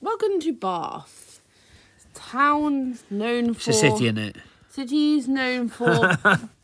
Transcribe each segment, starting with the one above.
Welcome to Bath, town known for It's a city, in it? cities known for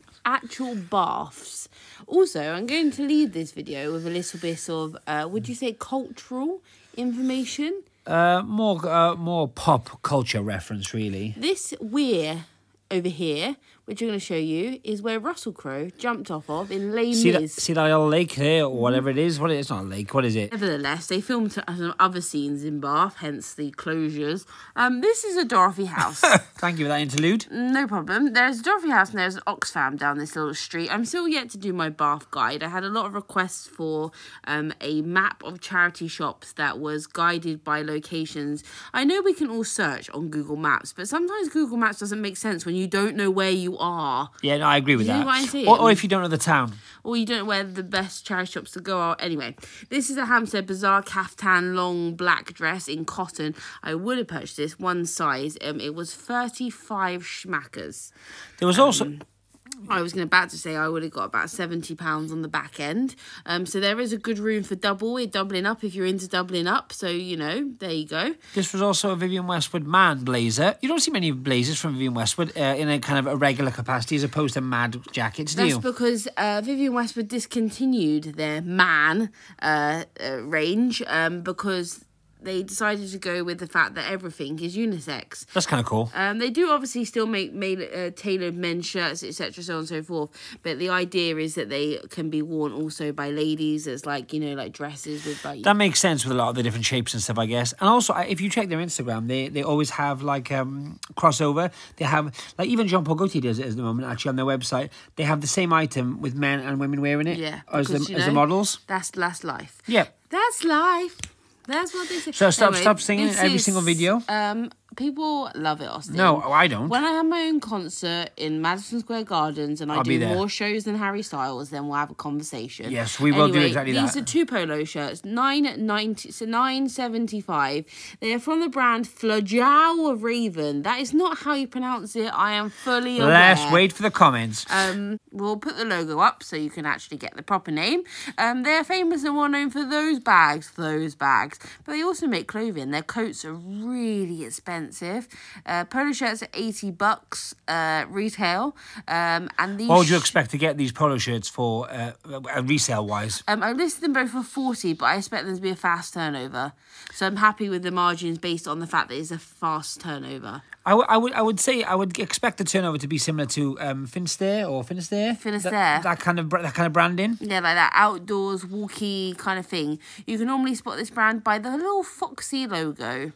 actual baths. Also, I'm going to lead this video with a little bit of, uh, would you say, cultural information? Uh, more, uh, more pop culture reference, really. This weir over here, which I'm going to show you, is where Russell Crowe jumped off of in Les See that, Mis. see that little lake there, or whatever it is. What it is? It's not a lake. What is it? Nevertheless, they filmed some other scenes in Bath, hence the closures. Um, this is a Dorothy house. Thank you for that interlude. No problem. There's a Dorothy House and there's an Oxfam down this little street. I'm still yet to do my bath guide. I had a lot of requests for um, a map of charity shops that was guided by locations. I know we can all search on Google Maps, but sometimes Google Maps doesn't make sense when you don't know where you are Yeah, no, I agree with You that. Or, or if you don't know the town. or you don't know where the best charity shops to go are. Anyway, this is a Hampstead Bazaar caftan long black dress in cotton. I would have purchased this one size. Um, it was 35 schmackers. There was also I was going to about to say I would have got about seventy pounds on the back end. Um, so there is a good room for double. We're doubling up if you're into doubling up. So you know, there you go. this was also a Vivienne Westwood man blazer. You don't see many blazers from Vivienne Westwood uh, in a kind of a regular capacity as opposed to mad jackets, do That's you? because uh, Vivienne Westwood discontinued their man uh, uh, range um, because they decided to go with the fact that everything is unisex. That's kind of cool. Um, they do obviously still make made, uh, tailored men's shirts, etc., so on and so forth. But the idea is that they can be worn also by ladies as like you know like dresses with like That makes sense with a lot of the different shapes and stuff, I guess. And also, if you check their Instagram, they, they always have like um, crossover. They have like even Jean Paul Gaultier does it at the moment. Actually, on their website, they have the same item with men and women wearing it. Yeah, as the because, you as the know, models. That's that's life. Yeah. That's life. That's what they say. So stop- stop singing every single video? Um, people love it, Austin. No, I don't. When I have my own concert in Madison Square Gardens and I I'll be do more shows than Harry Styles, then we'll have a conversation. Yes, we will do exactly these that. These are two polo shirts, nine ninety, so nine seventy five. They are from the brand Flajau Raven. That is not how you pronounce it. I am fully aware. Let's wait for the comments. Um, we'll put the logo up so you can actually get the proper name. Um, they're famous and well known for those bags, those bags. But they also make clothing. Their coats are really expensive. Uh, polo shirts are eighty bucks uh, retail. Um, and these. what would you expect to get these polo shirts for uh, uh, resale wise? Um, I listed them both for 40, but I expect them to be a fast turnover. So I'm happy with the margins based on the fact that it's a fast turnover. I, w- I would I would say I would expect the turnover to be similar to um, Finstare or Finisterre. Finisterre. That, that kind of that kind of branding. Yeah, like that outdoors, walky kind of thing. You can normally spot this brand by the little foxy logo.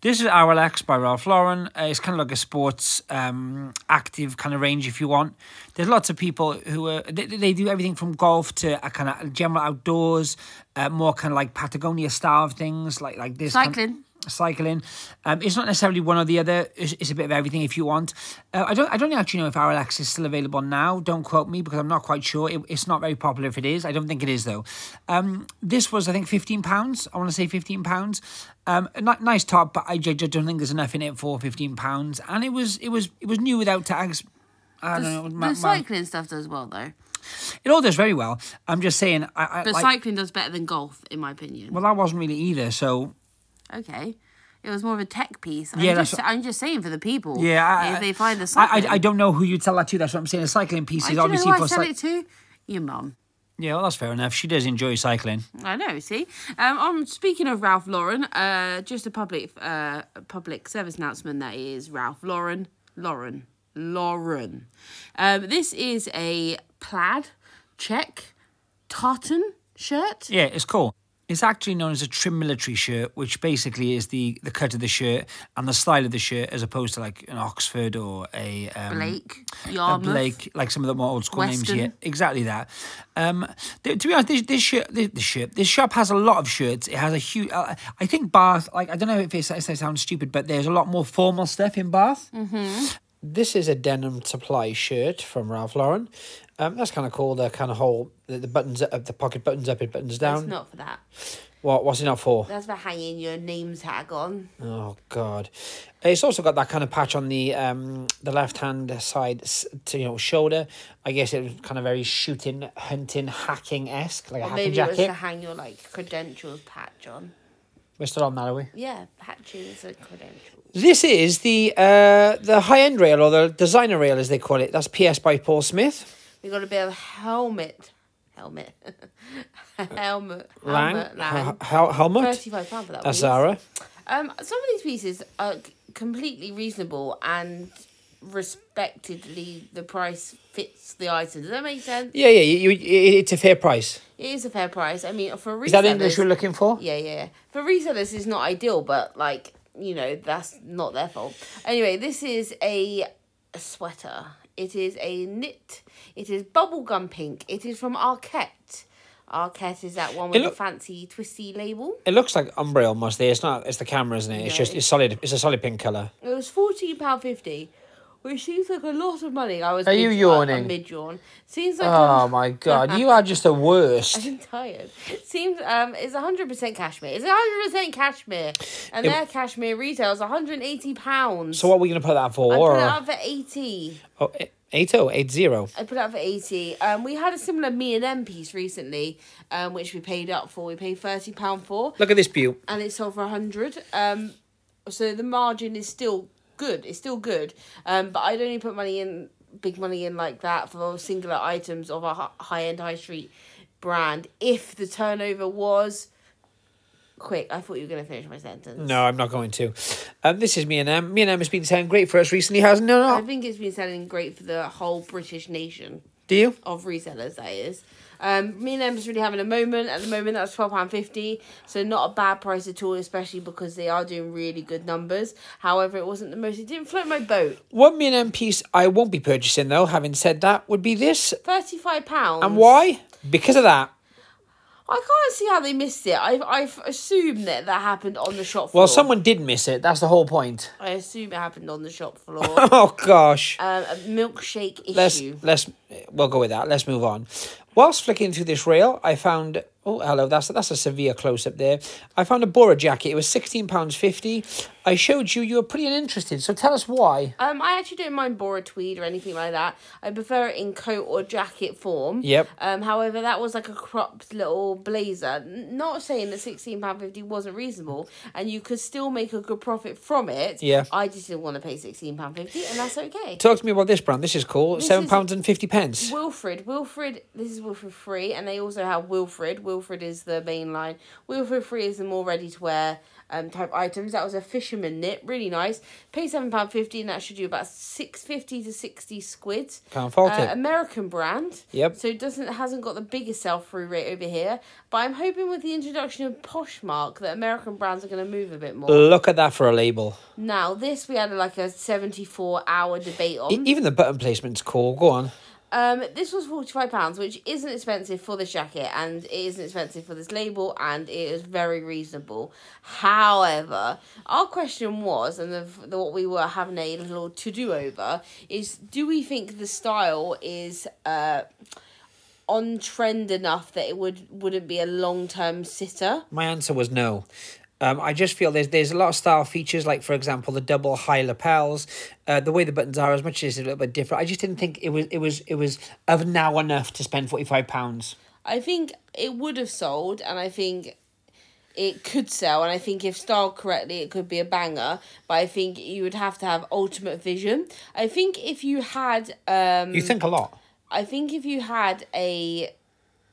This is RLX by Ralph Lauren. Uh, it's kind of like a sports um, active kind of range if you want. There's lots of people who are they, they do everything from golf to a kind of general outdoors, uh, more kind of like Patagonia style of things like like this. kind- Cycling. Cycling. Um, it's not necessarily one or the other. It's, it's a bit of everything if you want. Uh, I don't. I don't actually know if RLX is still available now. Don't quote me because I'm not quite sure. It, it's not very popular if it is. I don't think it is though. Um, this was I think fifteen pounds. I want to say fifteen pounds. Um, a nice top, but I ju- just don't think there's enough in it for fifteen pounds. And it was it was it was new without tags. I don't know. The, my- my- cycling stuff does well though. it all does very well. I'm just saying. I, I But like, cycling does better than golf, in my opinion. well, that wasn't really either. So Okay. It was more of a tech piece. I'm Yeah, just, that's I'm just saying for the people. Yeah, I- if they find the I, cycling. I, I don't know who you'd tell that to. That's what I'm saying. A cycling piece I, is you know obviously who I for sell cy- it to? Your mum. Yeah, well, that's fair enough. She does enjoy cycling. I know. See, um, um, speaking of Ralph Lauren, uh, just a public, uh, public service announcement. That is Ralph Lauren, Lauren, Lauren. Um, this is a plaid check tartan shirt. Yeah, it's cool. It's actually known as a trim military shirt, which basically is the, the cut of the shirt and the style of the shirt, as opposed to like an Oxford or a um, Blake, a Blake, like some of the more old school names Western. here. Exactly that. Um, th- to be honest, this, this shirt, this, this shirt, this shop has a lot of shirts. It has a huge. Uh, I think Bath. Like I don't know if, it's, if it sounds stupid, but there's a lot more formal stuff in Bath. Mm-hmm. This is a denim supply shirt from Ralph Lauren. Um, that's kind of cool. The kind of whole the, the buttons up, the pocket buttons up, it buttons down. It's not for that. What? What's it not for? That's for hanging your name tag on. Oh God! It's also got that kind of patch on the um the left hand side, to you know shoulder. I guess it was kind of very shooting, hunting, hacking esque, like a hacking maybe it was jacket. to hang your like credentials patch on. We're still on that, are we? Yeah, patches and credentials. This is the uh, the high end rail or the designer rail as they call it. That's PS by Paul Smith. We got a bit of Helmut, Helmut, Helmut, Lang, Helmut, lang. Hel- Helmut. Thirty-five pound for that. Piece. Um, some of these pieces are completely reasonable and respectedly the price fits the item. Does that make sense? Yeah, yeah. You, you, it's a fair price. It is a fair price. I mean, for resellers, Is that English you're looking for? Yeah, yeah. yeah. For resellers, it's not ideal, but like you know, that's not their fault. Anyway, this is a, a sweater. It is a knit. It is bubblegum pink. It is from Arket. Arket is that one with look- the fancy twisty label. It looks like ombre almost. There, it's not. It's the camera, isn't it? It's No, just. it's- It's solid. It's a solid pink color. It was fourteen pound fifty, which seems like a lot of money. I was. Are you yawning? Mid yawn. Seems like. Oh a- my god, you are just the worst. I'm tired. Seems um it's hundred percent cashmere. It's hundred percent cashmere, and It- their cashmere retails one hundred and eighty pounds. So what are we gonna put that for? I put it up for eighty. oh, eight oh eight zero. I put it up for eighty. Um, we had a similar me and M piece recently, um, which we paid up for. We paid thirty pound for, Look at this beaut. and it sold for a hundred. Um, so the margin is still good. It's still good. Um, but I'd only put money in, big money in like that for singular items of a high end high street brand if the turnover was quick. I thought you were gonna finish my sentence. No, I'm not going to. Um, this is me and M. Me and M has been selling great for us recently, hasn't it? No, I think it's been selling great for the whole British nation Do you? of resellers. That is. Um, me and Em's really having a moment at the moment. That's twelve pound fifty, so not a bad price at all, especially because they are doing really good numbers. However, it wasn't the most. It didn't float my boat. One me and M piece I won't be purchasing though. Having said that, would be this. Thirty five pounds. And why? Because of that. I can't see how they missed it. I've I've assumed that that happened on the shop floor. Well, someone did miss it. That's the whole point. I assume it happened on the shop floor. Oh gosh. um, a milkshake let's issue. let's we'll go with that. Let's move on. Whilst flicking through this rail, I found oh hello that's that's a severe close up there. I found a Bora jacket. It was sixteen pounds fifty. I showed you. You were pretty uninterested. So tell us why. Um, I actually don't mind Bora tweed or anything like that. I prefer it in coat or jacket form. Yep. Um, however, that was like a cropped little blazer. Not saying that sixteen pound fifty wasn't reasonable, and you could still make a good profit from it. Yeah. I just didn't want to pay sixteen pound fifty, and that's okay. Talk to me about this brand. This is cool. Seven pounds and fifty pence. Wilfred, Wilfred, this is Wilfred Free, and they also have Wilfred. Wilfred is the main line. Wilfred Free is the more ready to wear um type items. That was a fisherman knit, really nice. Pay seven pound fifty, and that should do about six fifty to sixty squids. Can't fault Uh, it. American brand. Yep. So it doesn't hasn't got the biggest sell through rate over here, but I'm hoping with the introduction of Poshmark that American brands are going to move a bit more. Look at that for a label. now this we had like a seventy four hour debate on. E- even the button placement's cool. Go on. Um, this was forty five pounds, which isn't expensive for this jacket, and it isn't expensive for this label, and it is very reasonable. However, our question was, and the, the what we were having a little to do over is, do we think the style is uh on trend enough that it would wouldn't be a long term sitter? My answer was no. Um, I just feel there's there's a lot of style features, like for example the double high lapels, uh, the way the buttons are, as much as it's a little bit different. I just didn't think it was it was it was of now enough to spend forty five pounds. I think it would have sold, and I think it could sell, and I think if styled correctly, it could be a banger. But I think you would have to have ultimate vision. I think if you had, um, You think a lot. I think if you had a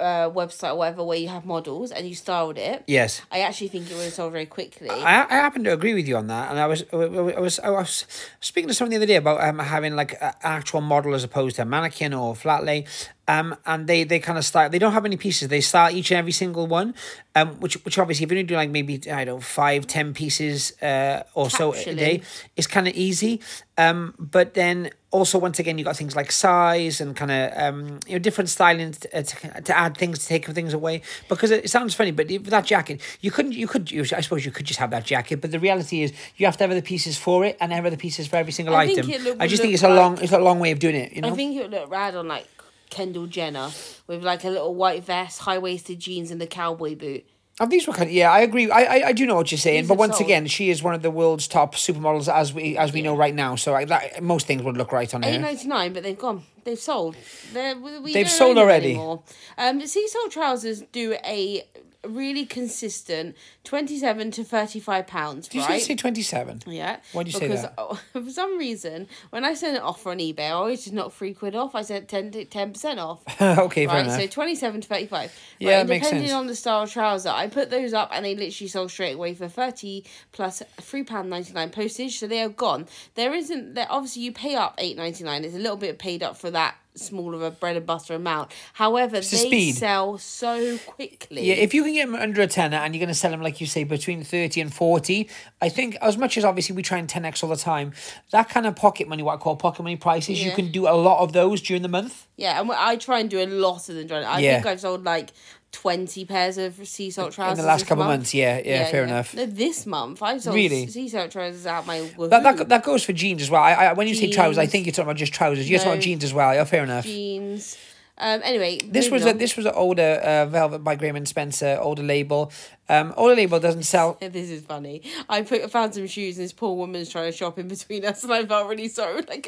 uh, website or whatever where you have models and you styled it, Yes. I actually think it would have sold very quickly. I, I happen to agree with you on that, and I was I was I was speaking to someone the other day about um, having like an actual model as opposed to a mannequin or flat lay, um, and they they kind of start they don't have any pieces. They start each and every single one, um, which which obviously if you only do like maybe I don't know five ten pieces uh or so a day, it's kind of easy, um, but then also once again you got things like size and kind of um you know different styling to, uh, to, to add things to take things away. Because it sounds funny but with that jacket you couldn't you could use I suppose you could just have that jacket but the reality is you have to have other pieces for it and have other pieces for every single I think item. it look- I just think it's a long like- it's a long way of doing it you know? I think it would look rad on like Kendall Jenner with like a little white vest, high waisted jeans, and the cowboy boot. And these were kind of yeah. I agree. I, I I do know what you're saying, These but once sold. again, she is one of the world's top supermodels as we as we know right now. So I, that, most things would look right on her. ninety nine, but they've gone. They've sold. They're, we we They've don't sold already. Um, Seasalt trousers do a really consistent, twenty seven to thirty five pounds. Did right? you say 27? Yeah. Why do you say because that? oh, for some reason, when I send an offer on eBay, I always just knock three quid off. I said 10 percent off. okay, right, so twenty seven to thirty five. Yeah, right, it makes depending sense. on the style of trouser, I put those up and they literally sold straight away for thirty plus three pound ninety nine postage. So they are gone. There isn't there. Obviously, you pay up eight ninety nine. It's a little bit paid up for that small of a bread and butter amount. However, the they speed. sell so quickly. Yeah, if you can get them under a tenner and you're going to sell them, like you say, between 30 and 40, I think as much as obviously we try and 10x all the time, that kind of pocket money, what I call pocket money prices, you can do a lot of those during the month. Yeah, and I try and do a lot of them. John. I Yeah. think I've sold like twenty pairs of Seasalt trousers In the last couple of months, yeah, yeah, fair enough. No, this month I've sold Really? Seasalt trousers out my woohoo. That, that, that goes for jeans as well. I, I, when you say trousers, I think you're talking about just trousers. You're talking about jeans as well. Yeah, fair enough. jeans. Um. Anyway, This was moving a this was an older uh, Velvet by Graham and Spencer, older label. Um, older label doesn't sell. This is funny. I put found some shoes and this poor woman's trying to shop in between us, and I felt really sorry. Like,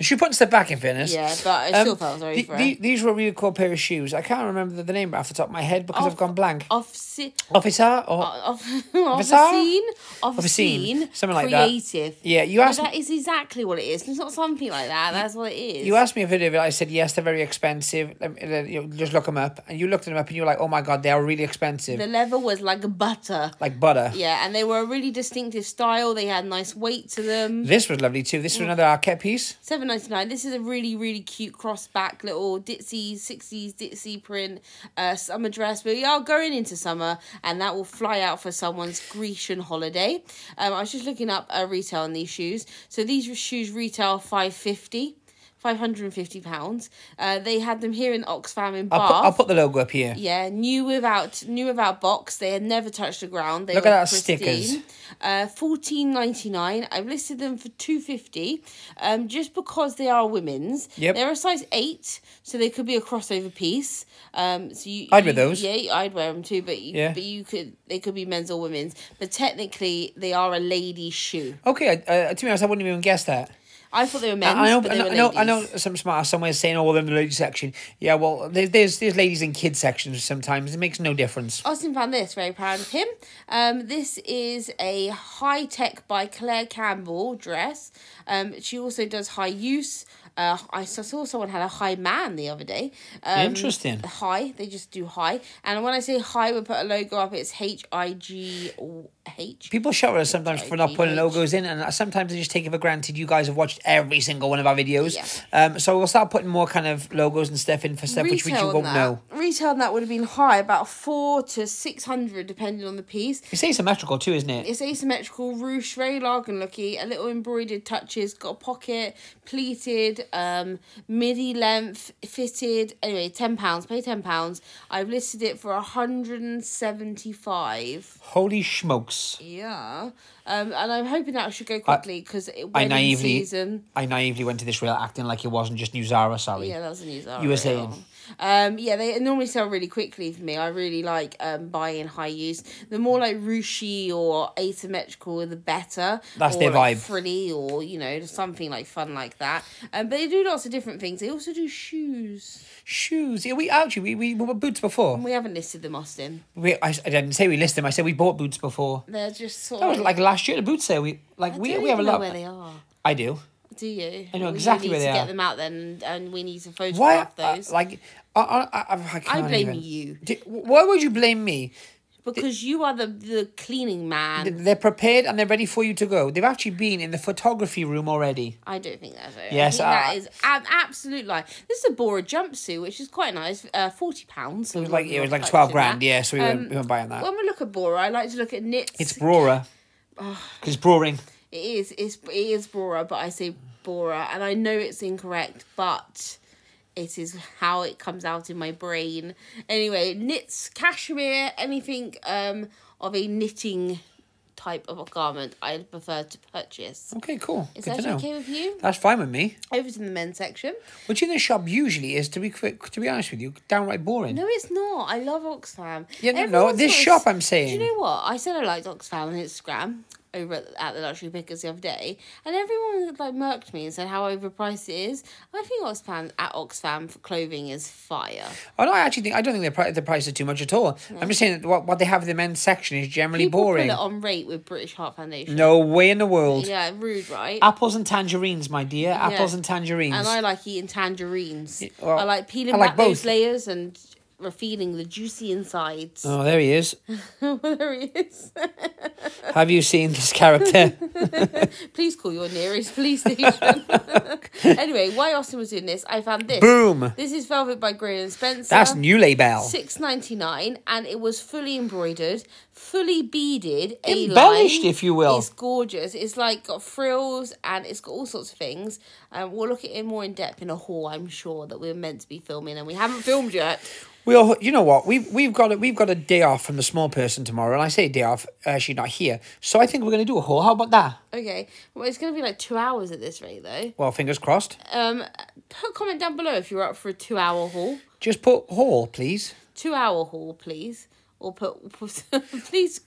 She put a step back in fairness. yeah, but I Um, still felt sorry the- for her. the- these were a really cool pair of shoes. I can't remember the, the name off the top of my head because I've gone blank. Off, si- Officer or off, off a Bizarre? scene, off, Of a a scene, scene, something like that. creative. yeah, you asked that is exactly what it is. It's not something like that. That's what it is. you asked me a video of it. I said yes, they're very expensive. Let me- uh, you know, just look them up, and you looked them up, and you were like, oh my god, they are really expensive, the leather was like a butter. like butter. Yeah, and they were a really distinctive style. They had nice weight to them. This was lovely too. This was another Arket piece. Seven ninety nine. This is a really really cute cross back little ditzy sixties ditzy print uh, summer dress. But we are going into summer, and that will fly out for someone's Grecian holiday. Um, I was just looking up uh, retail on these shoes. So these shoes retail five fifty. Five hundred and fifty pounds. Uh, they had them here in Oxfam in Bath. I'll put, I'll put the logo up here. Yeah, new without new without box. They had never touched the ground. They Look at that pristine. stickers. Uh, fourteen ninety nine. I've listed them for two fifty. Um, just because they are women's. Yep. They're a size eight, so they could be a crossover piece. Um, so you. I'd wear those. Yeah, I'd wear them too. But you, Yeah. but you could. They could be men's or women's. But technically, they are a lady's shoe. Okay, uh, to be honest, I wouldn't even guess that. I thought they were men. I know, but I know, I know. I know some smart somewhere saying, "Oh, well, in the ladies section." Yeah, well, there's there's there's ladies and kids sections sometimes. It makes no difference. Austin found this, very proud of him. Um, this is a high tech by Claire Campbell dress. Um, she also does high use. Uh, I saw someone had a high man the other day. Um, Interesting. High, they just do high. And when I say high, we put a logo up. It's H I G H. People shout at us sometimes for not putting logos in, and sometimes I just take it for granted. You guys have watched every single one of our videos, Yeah. um, so we'll start putting more kind of logos and stuff in for stuff which, which on won't that, know. Retail on that would have been high, about four to six hundred, depending on the piece. It's asymmetrical too, isn't it? It's asymmetrical, ruche, very largan looky, a little embroidered touches, got a pocket, pleated, um, midi length, fitted. Anyway, ten pounds. Pay ten pounds. I've listed it for hundred and seventy-five. Holy smokes! Yeah, um, and I'm hoping that should go quickly because I wedding naively, season. I naively went to this reel acting like it wasn't just New Zara. Sorry. Yeah, that was a news. You were saying. Um, yeah, they normally sell really quickly for me. I really like um buying high use. The more like ruchy or asymmetrical, the better. That's or their like vibe. Frilly or you know something like fun like that. Um, but they do lots of different things. They also do shoes. Shoes. Yeah, we actually we, we bought boots before. We haven't listed them, Austin. We, I, I didn't say we listed them. I said we bought boots before. They're just sort That was of. like last year. The boots sale. We like I we don't we have a lot. where they are. I do. Do you? I know Well, exactly where need they to are. get them out then, and we need to Why? photograph uh, those. like I I, I, I, can't I blame even. you Di- Why would you blame me? because you are the the cleaning man. They're prepared and they're ready for you to go. They've actually been in the photography room already. I don't think that's it. Yes, uh, that is an absolute lie. This is a Bora jumpsuit, which is quite nice. Uh, forty pounds. It was like it was like twelve grand. Yeah, so we weren't, we weren't buying that. When we look at Bora, I like to look at knits. It's Brora. Because it's boring. It is. It's it is Bora, but I say Bora, and I know it's incorrect, but it is how it comes out in my brain. Anyway, knits, cashmere, anything um of a knitting type of a garment, I prefer to purchase. Okay, cool. Is Good that okay with you? That's fine with me. Over to the men's section. Which in the shop usually is, to be quick, to be honest with you, downright boring. No, it's not. I love Oxfam. Yeah, no, no, this shop, I'm saying. Do you know what? I said I liked Oxfam on Instagram. Over at, at the luxury pickers the other day, and everyone like murked me and said how overpriced it is. I think Oxfam at Oxfam for clothing is fire. Oh no, I actually think I don't think the price the price is too much at all. I'm just saying that what what they have in the men's section is generally People boring. put it on rate with British Heart Foundation. No way in the world. Yeah, rude, right? Apples and tangerines, my dear. Apples and tangerines. And I like eating tangerines. well, I like peeling I like back those layers and feeling the juicy insides. Oh, there he is. there he is. Have you seen this character? Please call your nearest police station. anyway, why Austin was doing this, I found this. Boom. This is Velvet by Gray and Spencer. That's new label. Six ninety nine, and it was fully embroidered, fully beaded, Embellished, if you will. It's gorgeous. It's like got frills and it's got all sorts of things. Um, we'll look at it more in depth in a haul. I'm sure that we're meant to be filming, and we haven't filmed yet. We all, you know what? We've we've got a, we've got a day off from the small person tomorrow, and I say day off. Uh, she's not here, so I think we're going to do a haul. How about that? Okay, well, it's gonna be like two hours at this rate, though. Well, fingers crossed. Um, put a comment down below if you're up for a two hour haul. Just put haul, please. Two hour haul, please. Or put, put please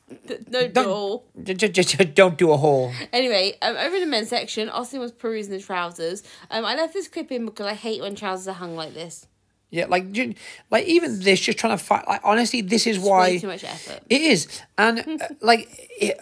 no Don't- haul. Just, just, don't do a haul. Anyway, um, over in the men's section, Austin was perusing the trousers. Um, I left this clip in because I hate when trousers are hung like this. Yeah, like like even this, just trying to fight. Like, honestly, this is It's why way too much effort. it is, and uh, like it,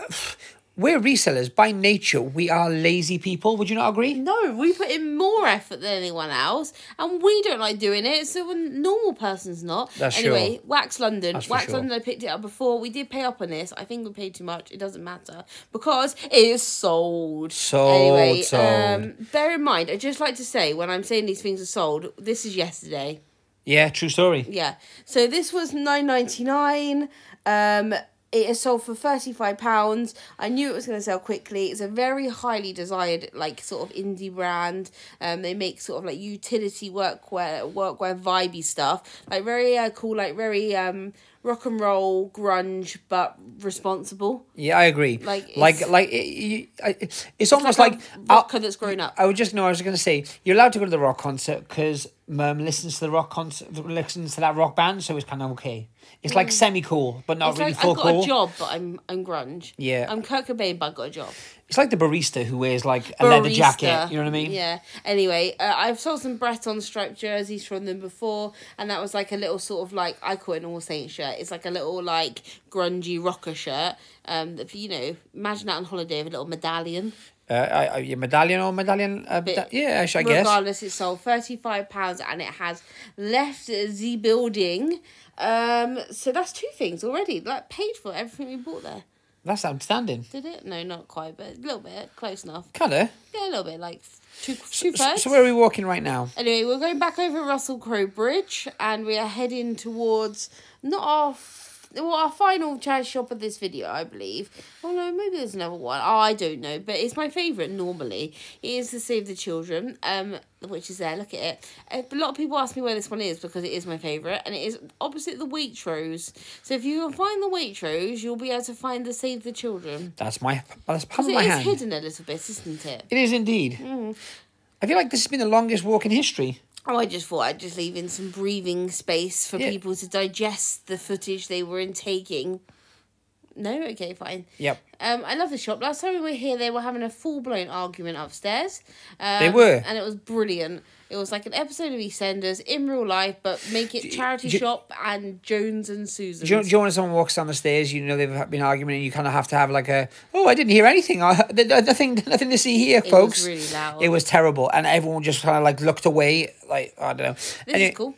we're resellers by nature. We are lazy people. Would you not agree? No, we put in more effort than anyone else, and we don't like doing it. So a normal person's not. That's anyway, sure. Wax London, That's Wax sure. London. I picked it up before. We did pay up on this. I think we paid too much. It doesn't matter because it is sold. Sold, Anyway, sold. um, bear in mind, I just like to say when I'm saying these things are sold, this is yesterday. Yeah, true story. Yeah. So this was nine ninety nine. Um, it is sold for thirty five pounds. I knew it was going to sell quickly. It's a very highly desired, like sort of indie brand. Um, they make sort of like utility workwear, workwear vibey stuff. Like very uh, cool, like very um rock and roll grunge, but responsible. Yeah, I agree. Like, like, it's- like it, you, I- it's almost like, like, rocker that's grown up. I would just know. I was going to say you're allowed to go to the rock concert because mum listens to the rock concert, listens to that rock band, so it's kind of okay. It's like semi cool, but not Mm. It's really like full I've got cool. a job, but I'm I'm grunge. Yeah. I'm Kurt Cobain, but I got a job. It's like the barista who wears like a leather jacket. You know what I mean? Yeah. Anyway, uh, I've sold some Breton striped jerseys from them before, and that was like a little sort of like I call it an All Saints shirt. It's like a little like grungy rocker shirt. Um, that, you know, imagine that on holiday with a little medallion. Uh, I, I, medallion or medallion? Uh, Bit- yeah, I guess. Regardless, it sold thirty five pounds, and it has left the building. Um, so that's two things already. Like paid for everything we bought there. That's outstanding. Did it? No, not quite, but a little bit, close enough. Kinda. Yeah, a little bit, like two So, two thirds. so where are we walking right now? Anyway, we're going back over Russell Crowe Bridge and we are heading towards not our well, our final charity shop of this video, I believe. Oh no, maybe there's another one. Oh, I don't know, but it's my favourite normally. It is the Save the Children, um, which is there. Look at it. Uh, A lot of people ask me where this one is because it is my favourite, and it is opposite the Waitrose. So if you can find the Waitrose, you'll be able to find the Save the Children. That's my. That's Because of my is hand. hidden a little bit, isn't it? It is indeed. I feel like this has been the longest walk in history. Oh, I just thought I'd just leave in some breathing space for Yeah. people to digest the footage they were in taking. No, okay, fine. Yep. Um, I love the shop. Last time we were here, they were having a full blown argument upstairs. Um, They were. and it was brilliant. It was like an episode of EastEnders in real life, but make it charity do- shop and Jones and Susan. Do you, do you know when someone walks down the stairs, you know they've been arguing, and you kind of have to have like a, oh, I didn't hear anything. I, th- th- nothing, nothing to see here, was folks. really loud. It was terrible, and everyone just kind of like looked away, like I don't know. this Anyway, is cool.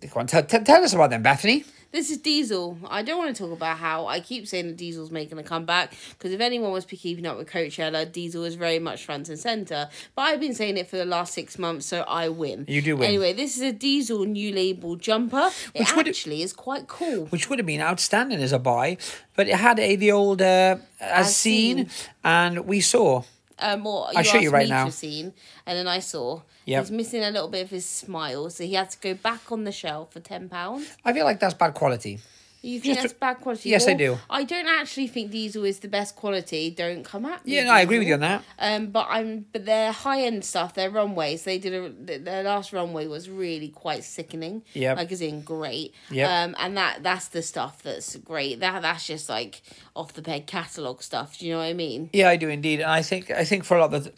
Go on, tell, tell, tell us about them, Bethany. This is Diesel. I don't want to talk about how I keep saying that Diesel's making a comeback because if anyone was keeping up with Coachella, Diesel is very much front and center. But I've been saying it for the last six months, so I win. You do win. Anyway, this is a Diesel new label jumper. It Which actually is quite cool. which would have been outstanding as a buy, but it had a the old uh, as, As seen, seen. and we saw. Um, or you I'll show you asked right me now. Seen, and then I saw Yep. he's missing a little bit of his smile, so he had to go back on the shelf for ten pounds. I feel like that's bad quality. You think Just- that's bad quality? Yes, I do. I don't actually think diesel is the best quality. Don't come at me. Yeah, no, I agree with you on that. Um, but I'm but their high end stuff, their runways, they did a their last runway was really quite sickening. Yep. like as in great. Yep. Um, and that that's the stuff that's great. That that's just like off the peg catalog stuff. Do you know what I mean? Yeah, I do indeed, and I think I think for a lot of the,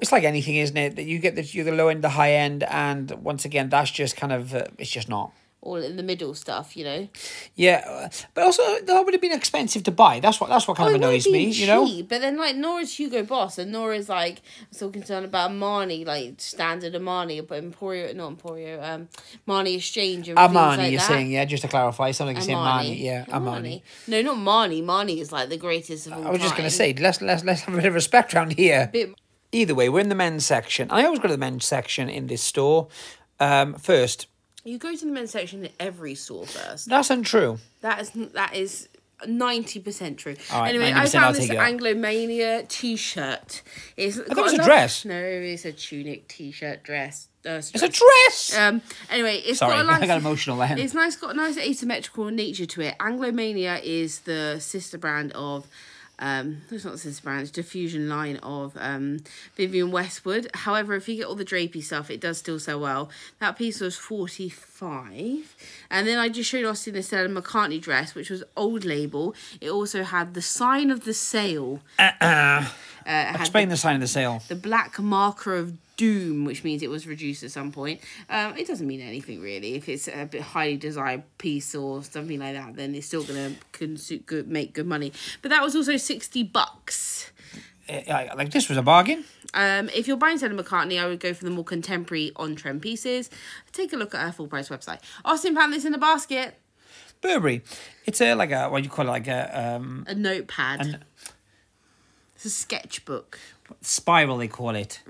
it's like anything, isn't it? That you get the you the low end, the high end, and once again, that's just kind of uh, it's just not. All in the middle stuff, you know. Yeah, but also that would have been expensive to buy. That's what that's what kind of Oh, won't annoys me. You know, But then like Nora's Hugo Boss and Nora's like so concerned about Marnie, like standard Armani, but Emporio not Emporio, um Marnie Exchange and Armani, like you're that. saying, yeah, just to clarify, something you're saying Marnie, yeah, Armani. No, not Marnie. Marnie is like the greatest of all I was just gonna say, let's let's let's have a bit of respect around here. Bit- Either way, we're in the men's section. I always go to the men's section in this store. Um, first, You go to the men's section in every store first. that's untrue. That is that is ninety percent true. Right, anyway, I 90% I'll found this. Anglomania T-shirt. It's thought it was a dress. No, it's a tunic T-shirt dress. Uh, It's a dress. Um. Anyway, it's Sorry, got a nice, I got emotional then. It's nice. Got a nice asymmetrical nature to it. Anglomania is the sister brand of. Um, it's not this. It's diffusion line of um Vivienne Westwood. However, if you get all the drapey stuff, it does still sell well. That piece was forty five, and then I just showed Austin the Stella McCartney dress, which was old label. It also had the sign of the sale. Uh-uh. Uh, it had Explain the sign of the sale. the black marker of doom, which means it was reduced at some point. Um, it doesn't mean anything really. If it's a bit highly desired piece or something like that, then it's still gonna consume good, make good money. But that was also sixty bucks. Uh, like this was a bargain. Um, if you're buying Stella McCartney, I would go for the more contemporary on-trend pieces. Take a look at her full price website. Austin found this in a basket, Burberry. It's a like a what do you call it like a um a notepad. An- it's a sketchbook, spiral they call it.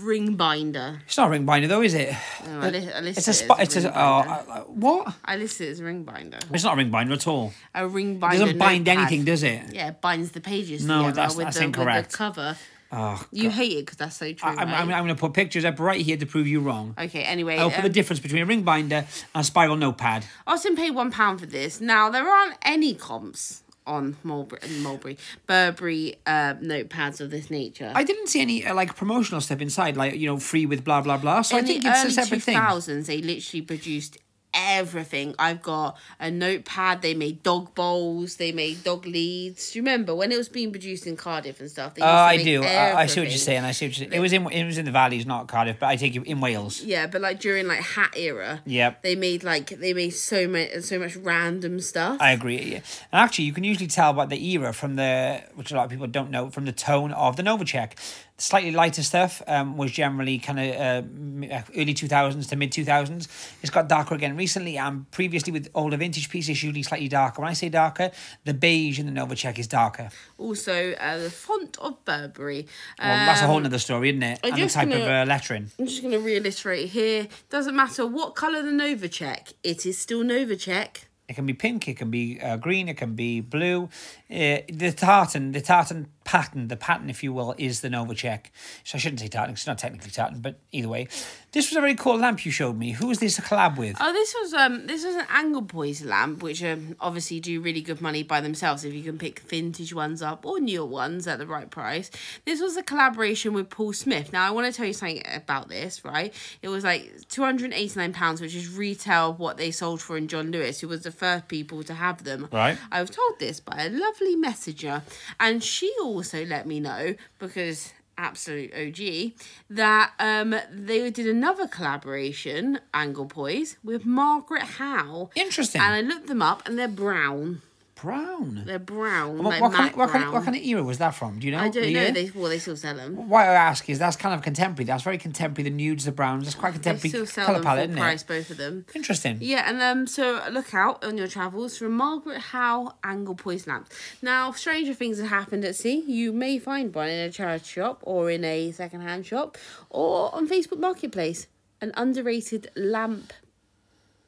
ring binder. It's not a ring binder though, is it? I, li- I listed It's a it as It's a ring oh, binder. uh, uh, what? I listed it as a ring binder. It's not a ring binder at all. A ring binder. It doesn't bind notepad. anything, does it? Yeah, it binds the pages No, together that's- with, that's the, incorrect. with the cover. Oh, You hate it because that's so true. I, I'm, right? I'm, I'm going to put pictures up right here to prove you wrong. okay, anyway. I'll put the um, difference between a ring binder and a spiral notepad. Austin paid one pound for this. Now there aren't any comps on Mulberry, Mulberry Burberry uh, notepads of this nature. I didn't see any uh, like promotional stuff inside, like you know, free with blah blah blah. So In I think the it's early a separate thing. 2000s, they literally produced everything. I've got a notepad. They made dog bowls. They made dog leads. Do you remember when it was being produced in Cardiff and stuff? They Oh, I do. I, I see what you're saying. I see what you're saying. It was in it was in the valleys, not Cardiff, but I take it in Wales. Yeah, but like during like hat era, Yep. they made like they made so much so much random stuff. I agree. Yeah. And actually, you can usually tell by the era from the, which a lot of people don't know, from the tone of the Nova Check. Slightly lighter stuff um, was generally kind of uh, early 2000s to mid 2000s. It's got darker again recently, and previously with older vintage pieces, usually slightly darker. When I say darker, the beige in the Nova Check is darker. Also, uh, the font of Burberry. Well, that's a whole Um, other story, isn't it? I'm And the type of gonna- uh, lettering. I'm just going to reiterate here. Doesn't matter what colour the Nova Check, it is still Nova Check. It can be pink, it can be uh, green, it can be blue. Uh, the tartan, the tartan pattern, the pattern, if you will, is the Nova Check. So I shouldn't say tartan, 'cause it's not technically tartan, but either way. This was a very cool lamp you showed me. Who was this a collab with? Oh, this was um, this was an Anglepoise lamp, which um, obviously do really good money by themselves if you can pick vintage ones up or newer ones at the right price. This was a collaboration with Paul Smith. Now I want to tell you something about this, right? It was like two hundred and eighty nine pounds, which is retail what they sold for in John Lewis, who was the first people to have them. Right. I was told this by a lovely messenger, and she also let me know because absolute OG that um they did another collaboration, Anglepoise, with Margaret Howell. Interesting. And I looked them up, and they're brown. Brown. They're brown, What, like what, kind, what, kind, brown. what kind of era was that from? Do you know? I don't the know. year? They well, they still sell them. Why I ask is that's kind of contemporary. That's very contemporary. The nudes, the browns. That's quite They contemporary still sell colour them palette, full price, it? both of them. Interesting. Yeah, and um, so look out on your travels for Margaret Howell angle poise lamps. Now, stranger things have happened at sea. You may find one in a charity shop or in a second-hand shop or on Facebook Marketplace. An underrated lamp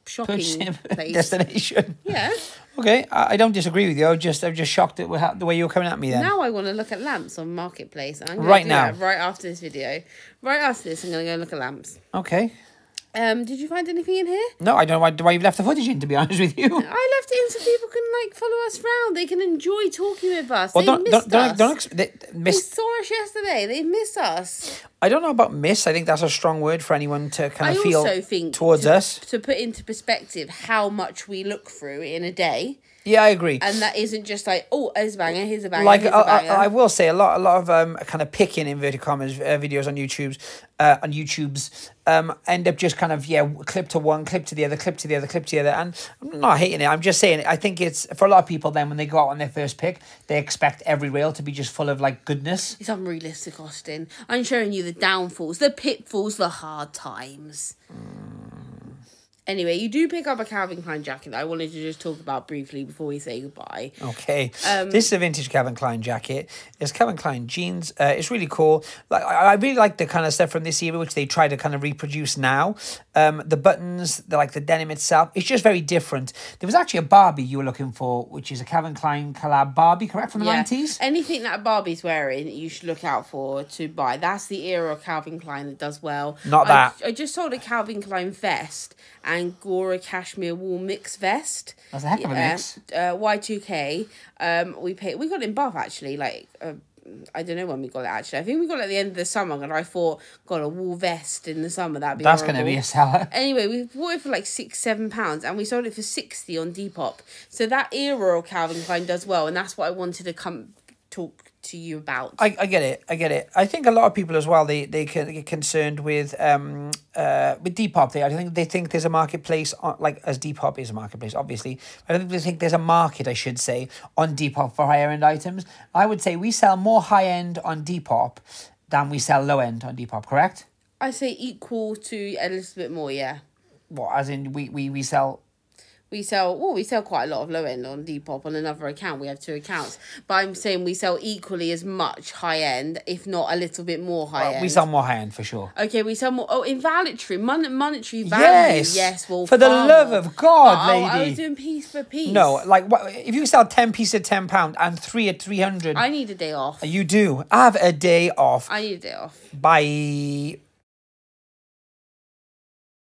shopping place. destination. Yeah. Okay, I, I don't disagree with you. I'm just, I'm just shocked at wha- the way you're coming at me. Then Now I want to look at lamps on Marketplace. I'm Right do now. right after this video. Right after this, I'm going to go look at lamps. okay, Um, did you find anything in here? No, I don't know why, why you've left the footage in, to be honest with you. I left it in so people can like follow us round. They can enjoy talking with us. Well, they don't, missed don't, don't, us. don't, ex- they, they saw us yesterday. They miss us. I don't know about miss. I think that's a strong word for anyone to kind I of feel towards to, us. to put into perspective how much we look through in a day, Yeah, I agree. and that isn't just like oh, here's a banger, here's a banger, like here's I, a banger. I, I will say a lot a lot of um kind of picking inverted commas uh, videos on YouTube's uh, on YouTube's um end up just kind of yeah clip to one clip to the other clip to the other clip to the other and I'm not hating it I'm just saying I think it's for a lot of people then when they go out on their first pick they expect every reel to be just full of like goodness It's unrealistic, Austin. I'm showing you the downfalls, the pitfalls, the hard times. Anyway, you do pick up a Calvin Klein jacket that I wanted to just talk about briefly before we say goodbye. Okay, Um, this is a vintage Calvin Klein jacket. It's Calvin Klein jeans. Uh, it's really cool. Like I I really like the kind of stuff from this era, which they try to kind of reproduce now. Um, the buttons, the like the denim itself, it's just very different. There was actually a Barbie you were looking for, which is a Calvin Klein collab Barbie, correct from the Yeah. nineties. Anything that a Barbie's wearing, you should look out for to buy. That's the era of Calvin Klein that does well. Not I- that. I, just sold a Calvin Klein vest and Gora cashmere wool mix vest. That's a heck of a mix. Uh, Y2K. Um, we paid. We got it in Bath actually. Like. Uh, I don't know when we got it actually. I think we got it at the end of the summer, and I thought, got a wool vest in the summer that'd be. That's going to be a seller. Anyway, we bought it for like six, seven pounds, and we sold it for sixty on Depop. So that era of Calvin Klein does well, and that's what I wanted to come talk to you about. I, I get it. I get it. I think a lot of people as well. They they can get concerned with um uh with Depop. They I think they think there's a marketplace on like as Depop is a marketplace. Obviously, I don't think they think there's a market. I should say on Depop for higher end items. I would say we sell more high end on Depop than we sell low end on Depop. Correct? I say equal to a little bit more. Yeah, Well, as in we we we sell. We sell. Well, we sell quite a lot of low end on Depop on another account. We have two accounts, but I'm saying we sell equally as much high end, if not a little bit more high end. We sell more high end for sure. Okay, we sell more. Oh, in monetary, mon- monetary value. Yes. Yes, well, For the love more. of God, But I- I lady. was doing piece for piece. No, like what if you sell ten pieces at ten pound and three at three hundred? I need a day off. You do I have a day off. I need a day off. Bye.